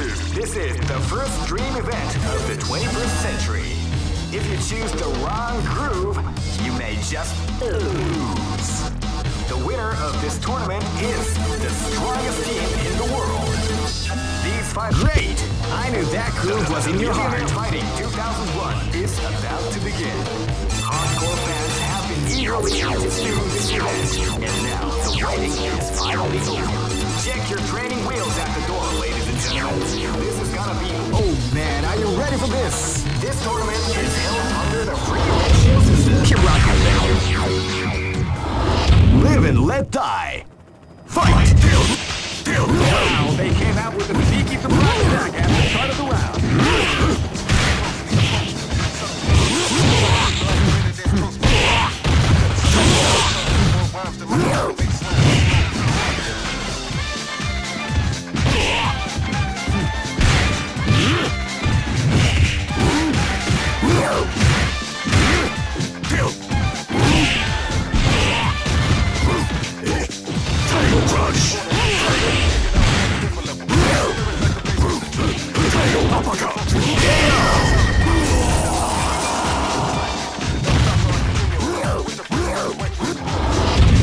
is this is the first dream event of the 21st century. If you choose the wrong groove, you may just lose. The winner of this tournament is the strongest team in the world. These five great. I knew that groove was in your heart. Fighting 2001 is about to begin. Hardcore fans have been eagerly anticipating this event, and now the waiting is finally over. Check your training wheels at This is gonna be. Oh man, are you ready for this? This tournament is held under the free ratio system. Keep rocking. Live and let die. Fight! Wow, they came out with a sneaky surprise attack at the start of the round.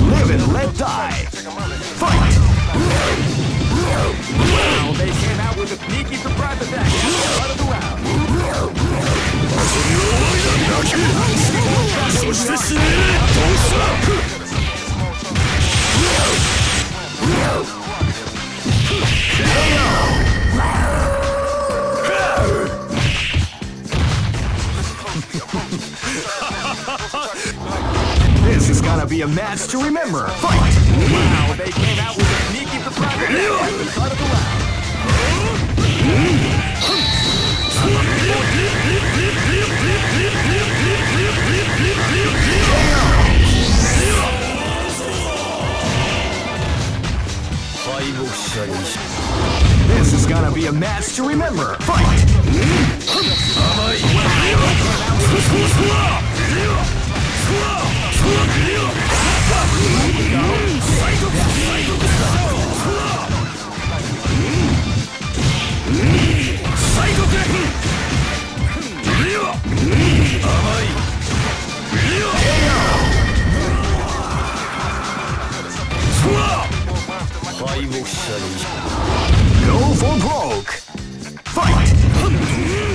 Live and let die. Fight! Wow, they came out with a sneaky surprise attack start of the gonna be a match to remember. Fight! Wow, they came out with a sneaky surprise at the start of the round. This is gonna be a match to remember. Fight! Go for broke. Fight! Fight.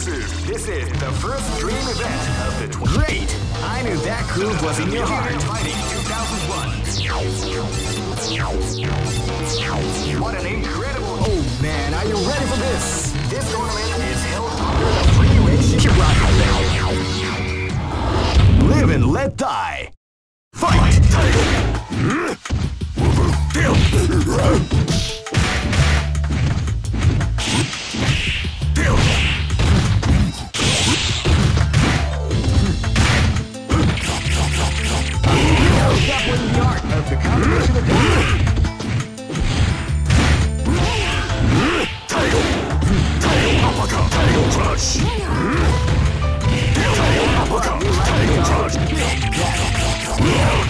This is this is the first dream event of the 20 Great! I knew that groove was in your heart. Fighting 2001. What an incredible Oh man, are you ready for this? This tournament is held under the free ratio. Baby. Live and let die. Fight! Grappling the art of the combination attack. This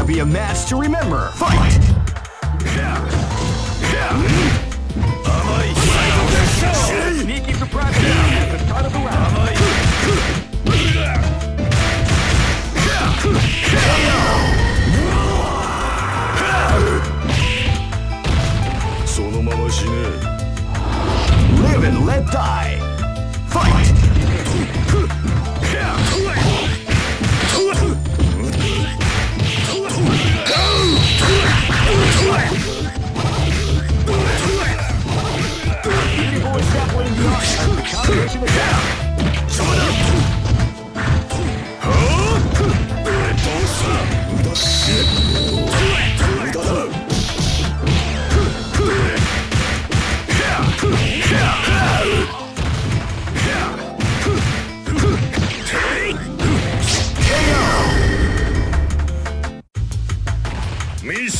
gonna be a match to remember. Fight! Sneaky surprise at the start of the round. Live and let die. Fight!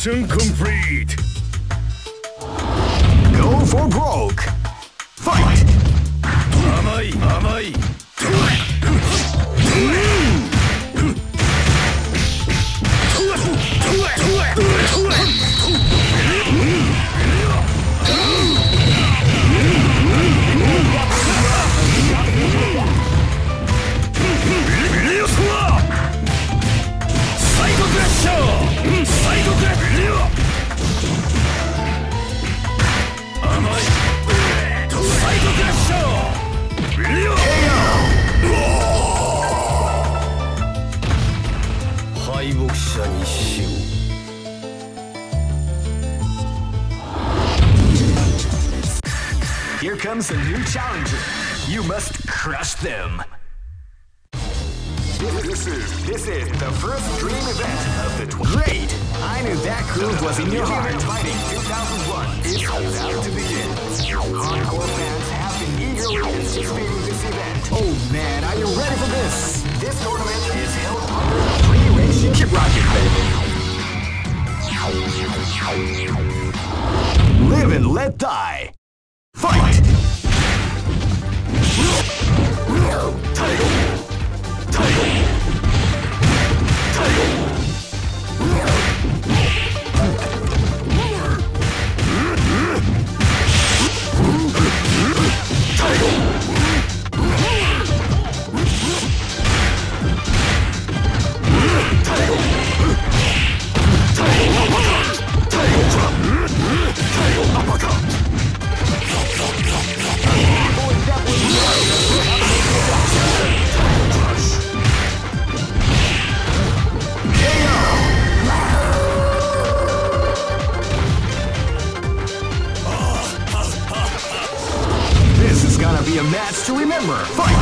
ミッションコン crush them. This is this is the first dream event of the tw- Great! I knew that groove was in your heart. Fighting 2001 is about to begin. Hardcore fans have been eagerly anticipating this event. Oh man, are you ready for this? This tournament is held under a free ratio. Keep rocking, baby. Live and let die. Fight! This to remember. Fight!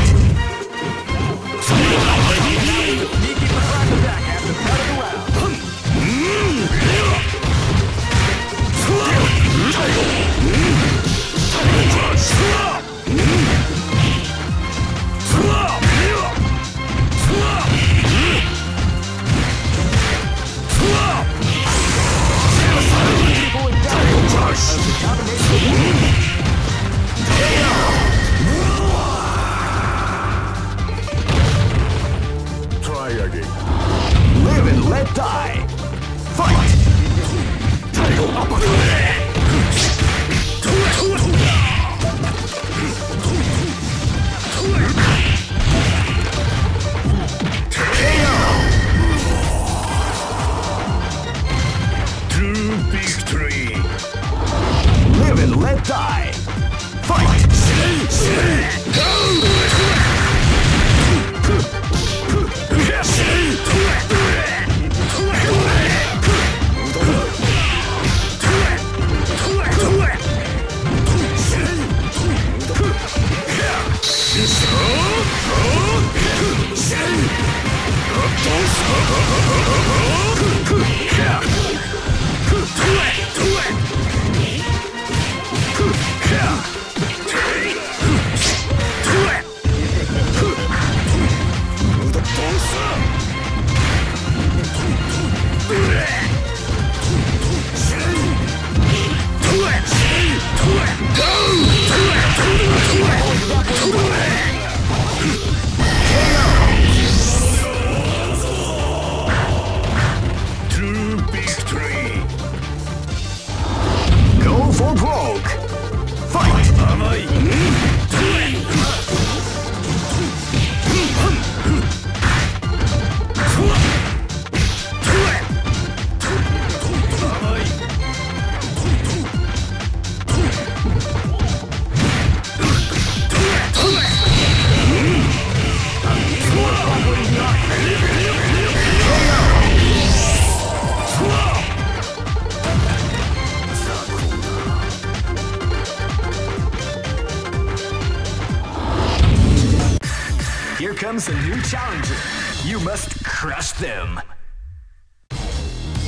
Must crush them.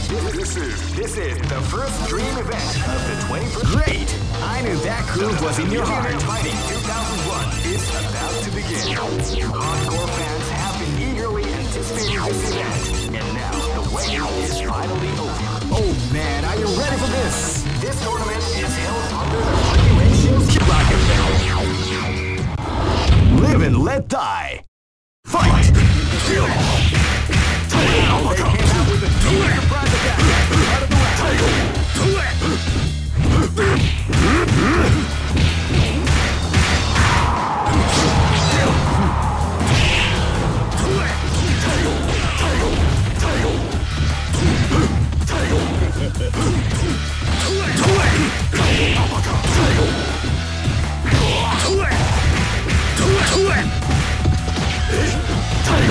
This, is this is the first dream event of the 21st. Great! I knew that groove was in your heart. Fighting 2001 is about to begin. Hardcore fans have been eagerly anticipating this event, and now the wait is finally over. Oh man, are you ready for this? This tournament is held under the ratios. Keep rocking, Live and let die. Fight! Wow, they came out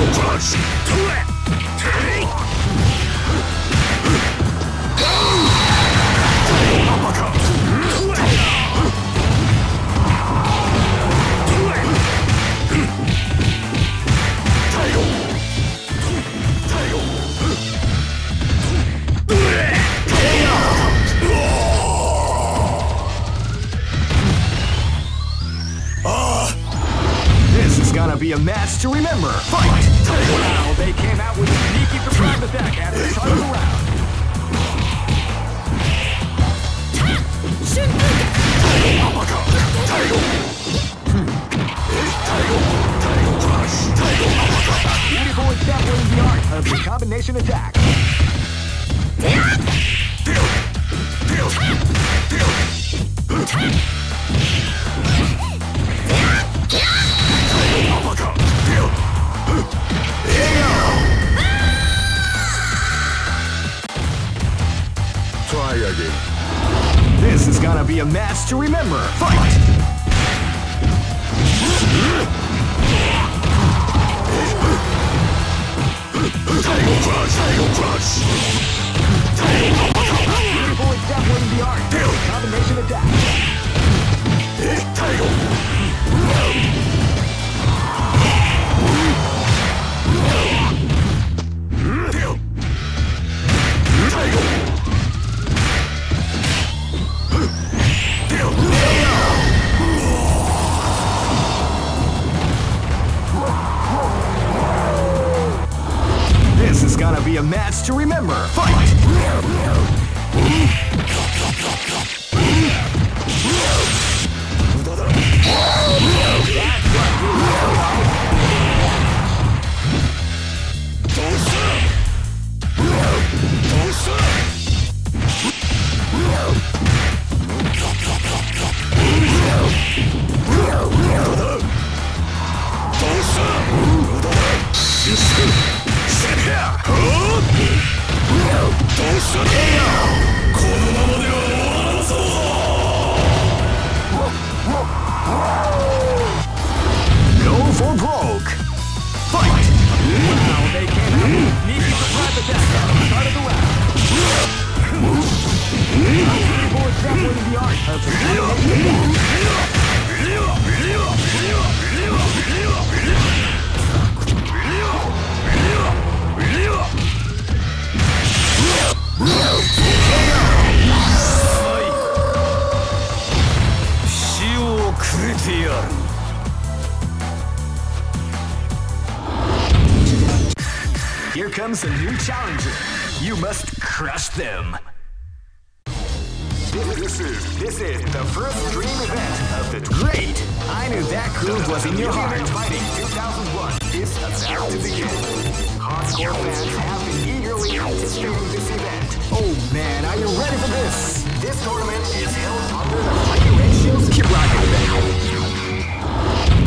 with a be a match to remember. Fight! Wow, they came out with a sneaky surprise attack at the round. Beautiful example in the art of the combination attack. Try match to remember. Fight! Here comes a new challenger. You must crush them. This, is this is the first dream event of the Great! I knew that groove was in your heart. Fighting 2001 is about to begin. Hardcore fans have been eagerly anticipating this event. Oh man, are you ready for this? This tournament is held under the free ratios. Keep rocking,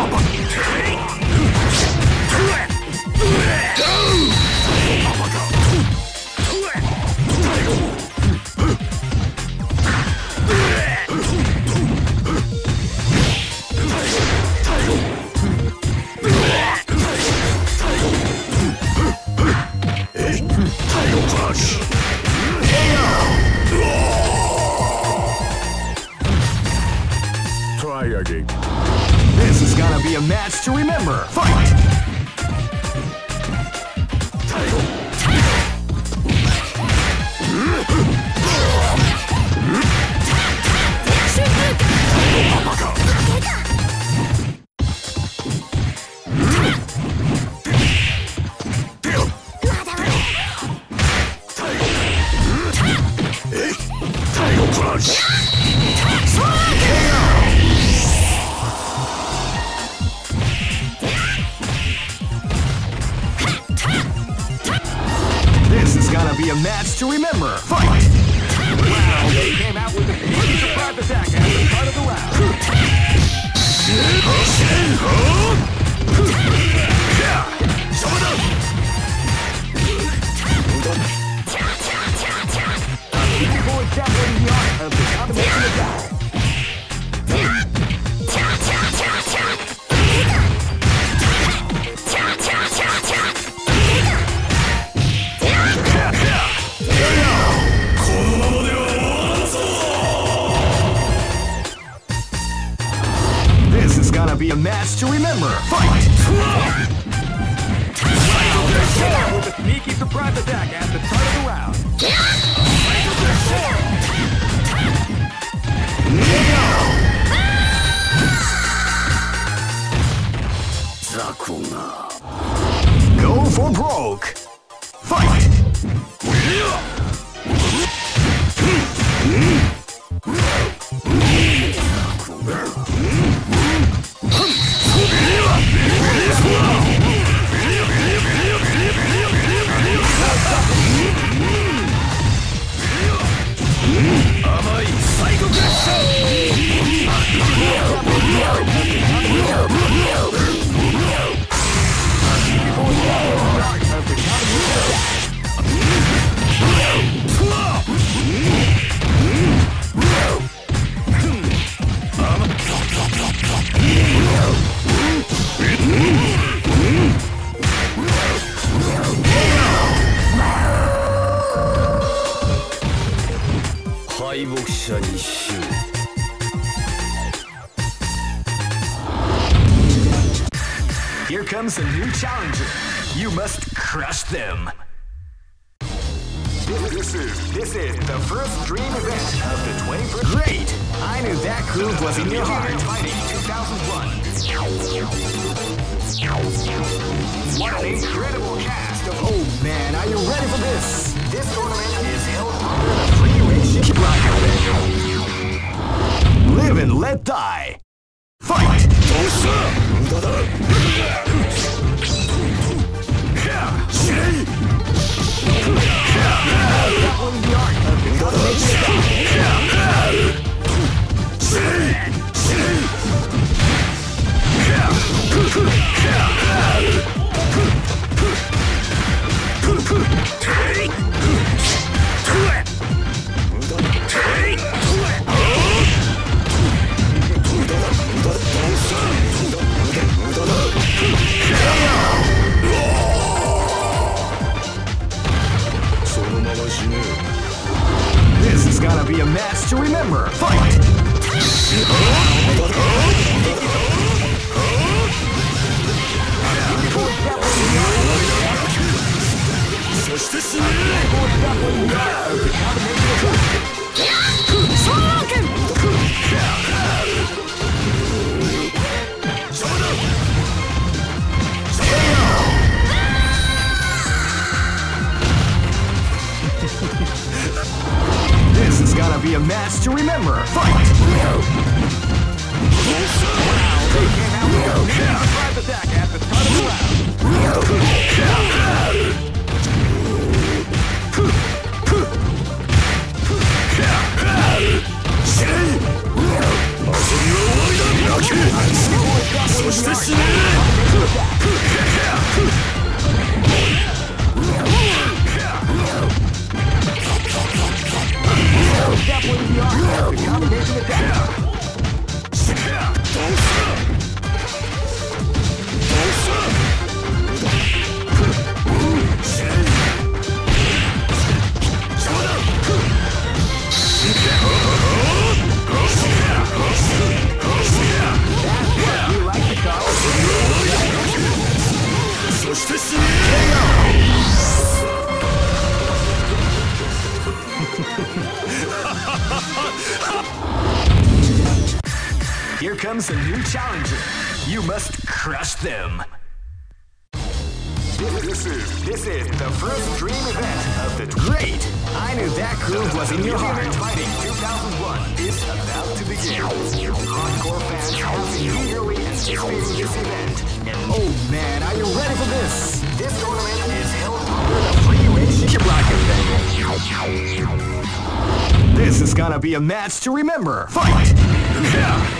Up on a match to remember. Fight! Comes a new challenger. You must crush them. This, is this is the first dream event of the 21st. Great! I knew that groove was in your heart. Fighting 2001. What an incredible cast of Oh man, are you ready for this? This tournament is held under the free ratio. Rocking, Live and let die. Fight! This to remember. Fight! To remember. Fight! Challenger. You must crush them. This is this is the first dream event of the great. I knew that groove was in your heart. Fighting 2001 is about to begin. Hardcore fans have been eagerly anticipating this event. And oh man, are you ready for this? This tournament is held under the free. Keep This is gonna be a match to remember. Fight! this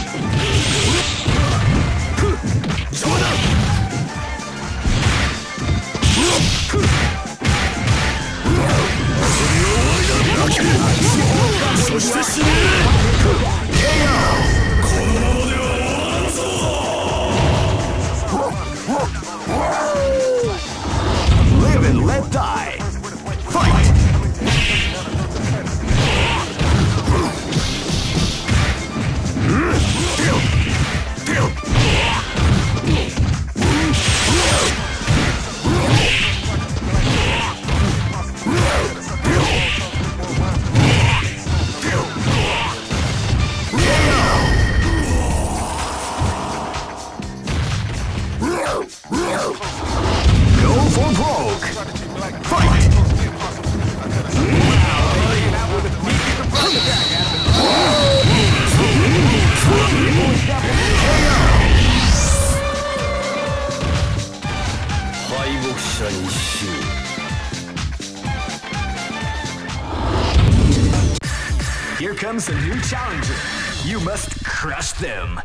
そして死ね comes a new challenger. You must crush them.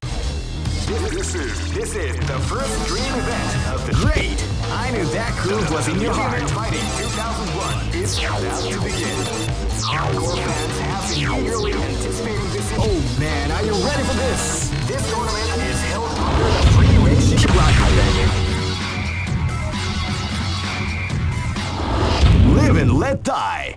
This is this is the first dream event of the Great! I knew that groove was in your heart. Fighting 2001 is about to begin. Hardcore fans have been eagerly anticipating this. Oh man, are you ready for this? This tournament is held under the free ratio. Live and let die.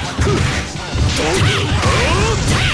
オーケー!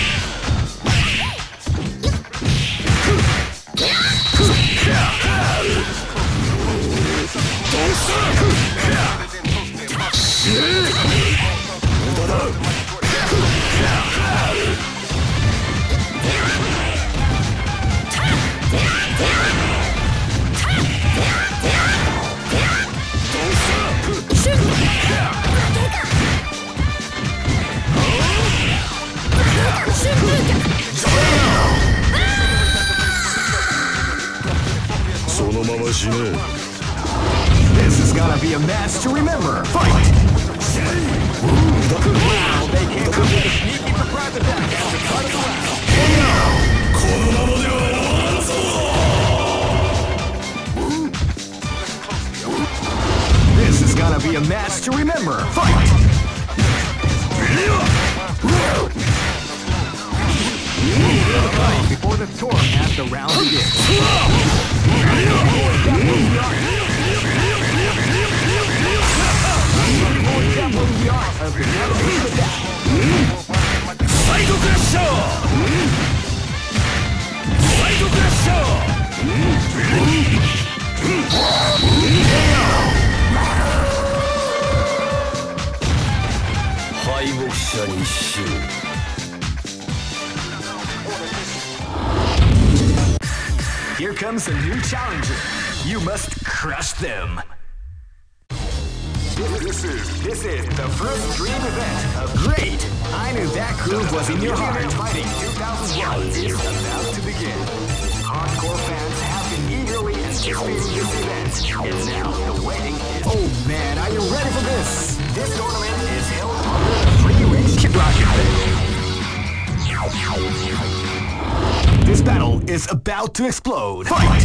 Is about to explode. Fight!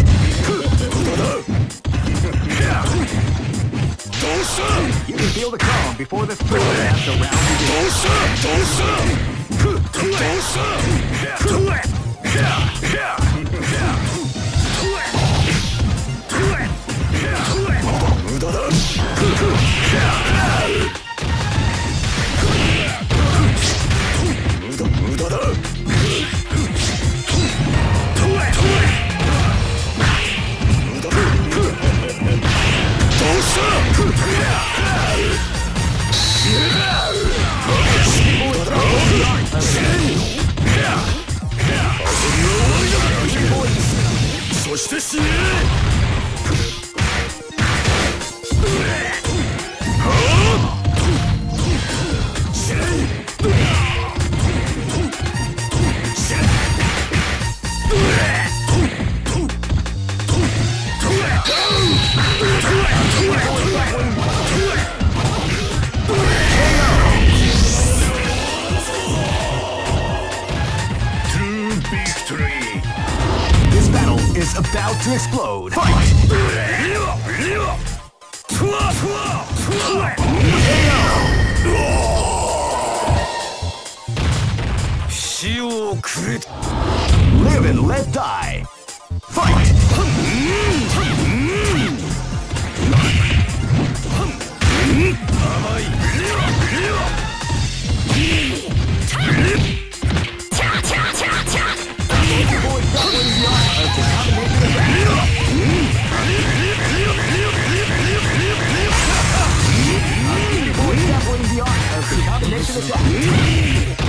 You can feel the calm before the thrill as the round begins. そして死ね about to explode. Fight! Live and let die. Combination attack. Live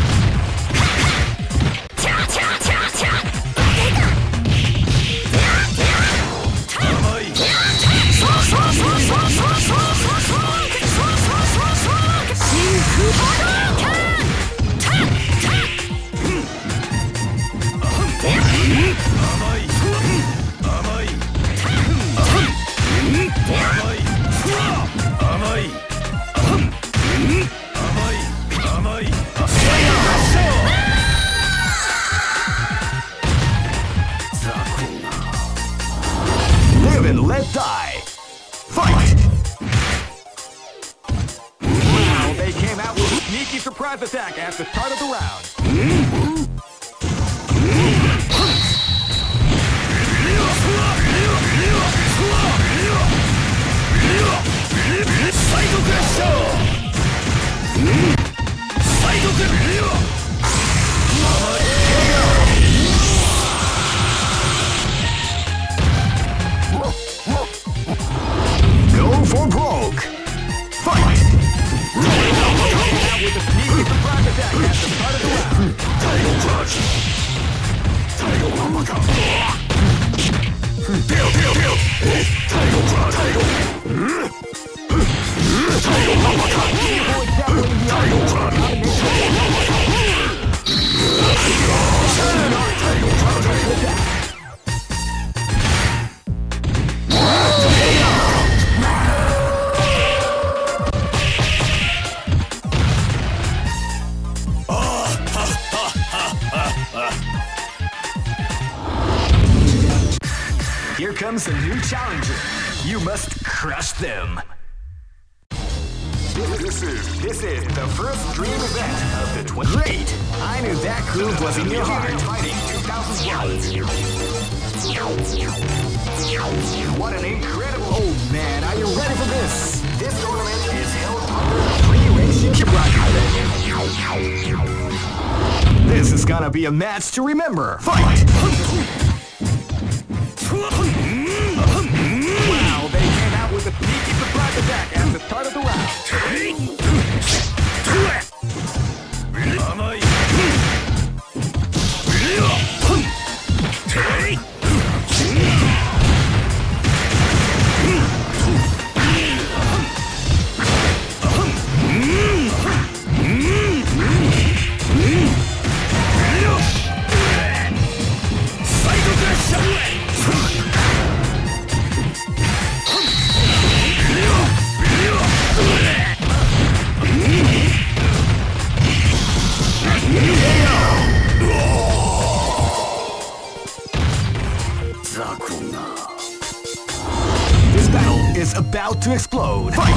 Here comes a new challenger. You must crush them. This is this is the first dream event of the 20. Great! I knew that groove was in your heart. Fighting 2001. What an incredible! Oh man, are you ready for this? This tournament is held under free ratio. This is gonna be a match to remember. Fight! Wow, they came out with a sneaky surprise attack at the start of the round. About to explode. Fight!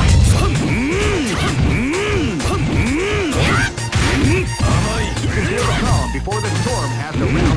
The calm before the storm as the round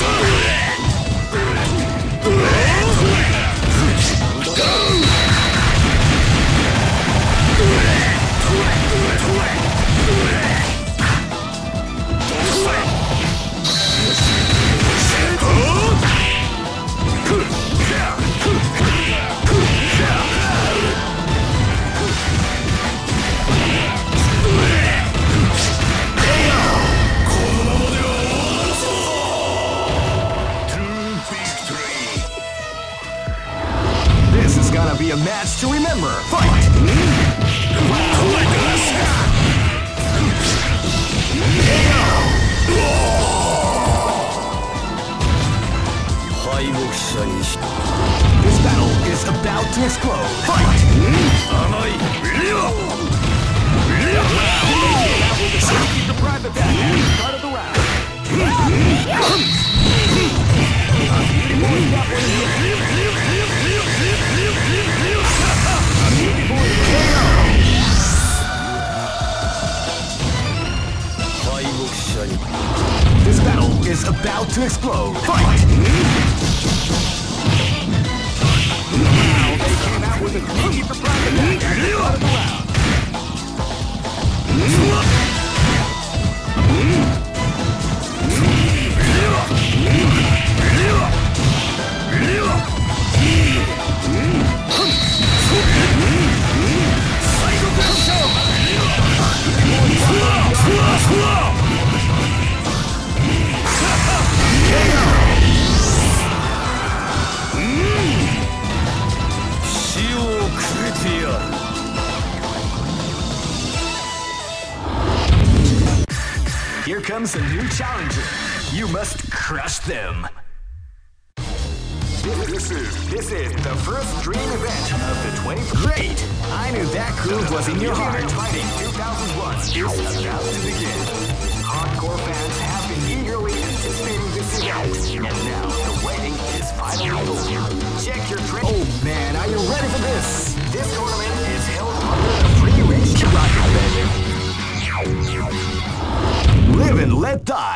Sorry. This tournament is held under the free. Live and let die.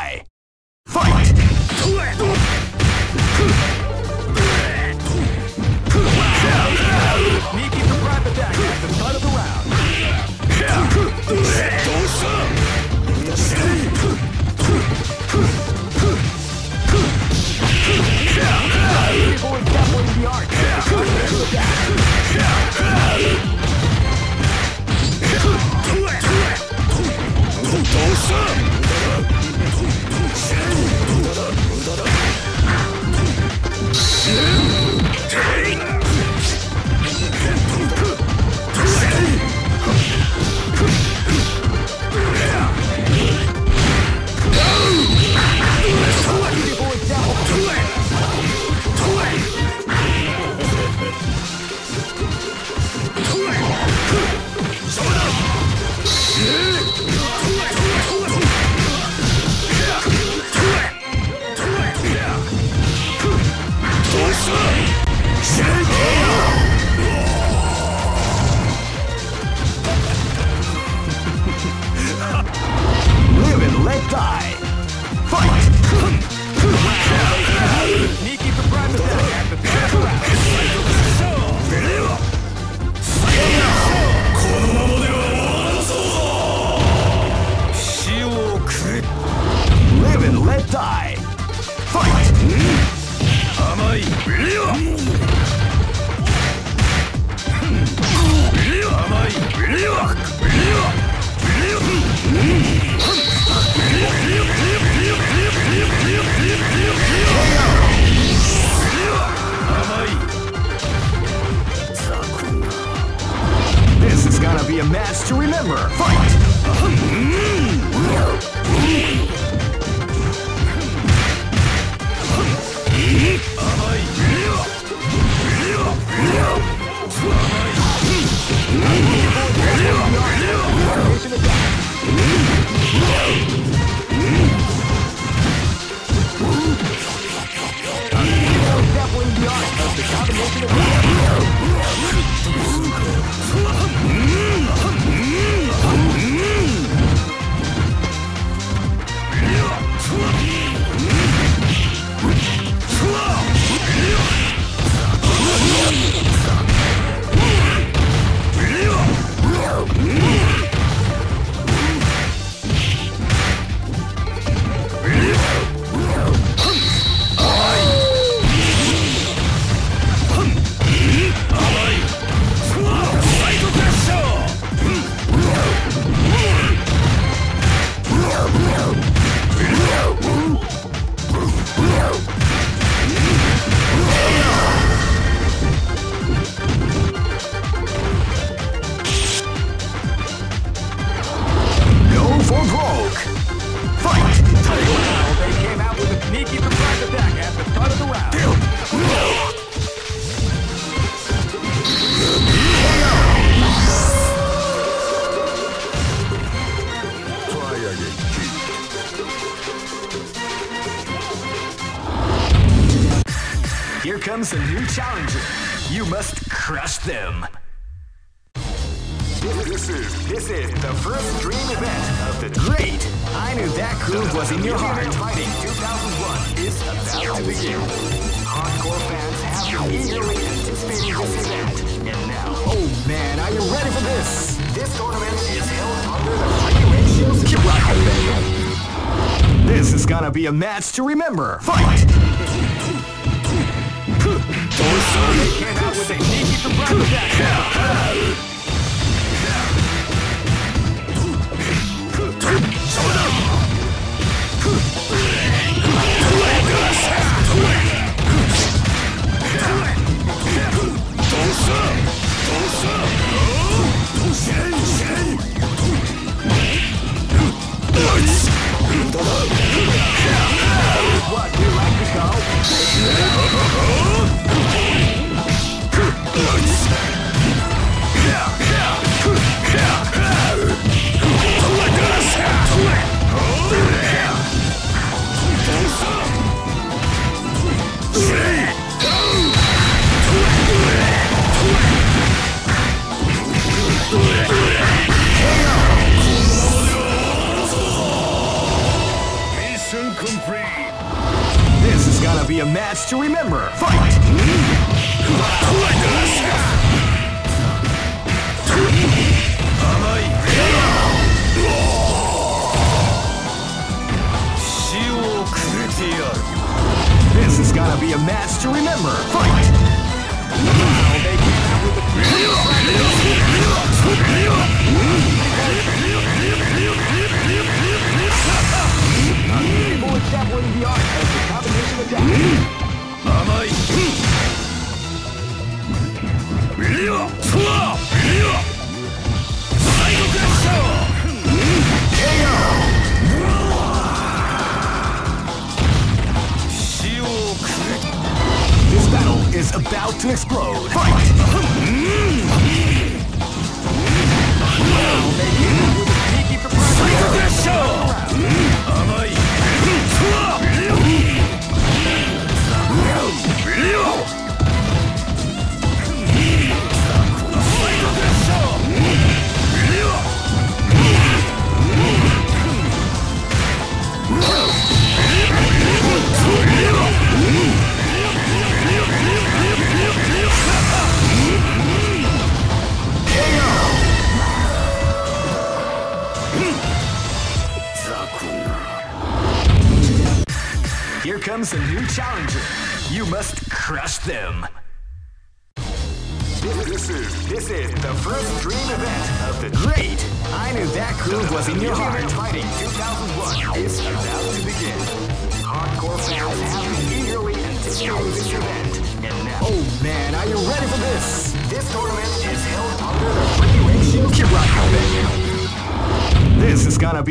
Your comes a new challenger. You must crush them. This is this is the first dream event of the great. I knew that groove was in your heart. Fighting 2001 is about to begin. Hardcore fans have been eagerly anticipating this event, and now, oh man, are you ready for this? This tournament is held under the rocking. This is gonna be a match to remember. Fight! They came out with a gonna be a match to remember. Fight! This is gonna be a match to remember. Fight! People